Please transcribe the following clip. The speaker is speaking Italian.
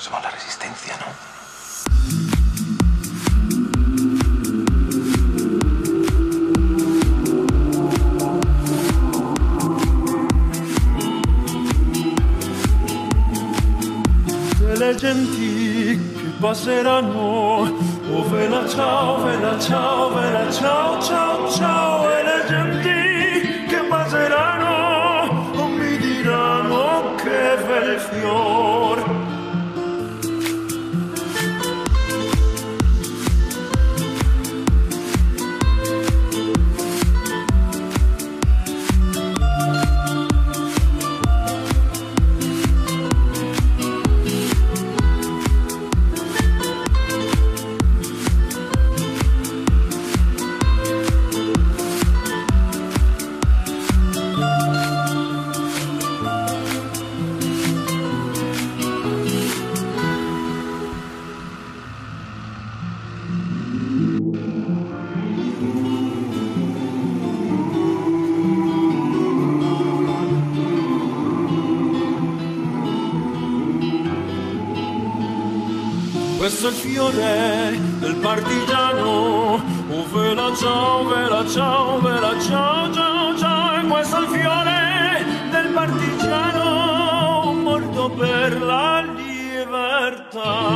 Somos la resistencia, ¿no? le genti che passeranno. Oh vela ciao, vela ciao, vela ciao, ciao, ciao. E le genti che passeranno oh, mi diranno che bel fior. Questo è il fiore del partigiano. Oh, vela ciao, vela ciao, vela ciao, ciao, ciao. E questo è il fiore del partigiano morto per la libertà.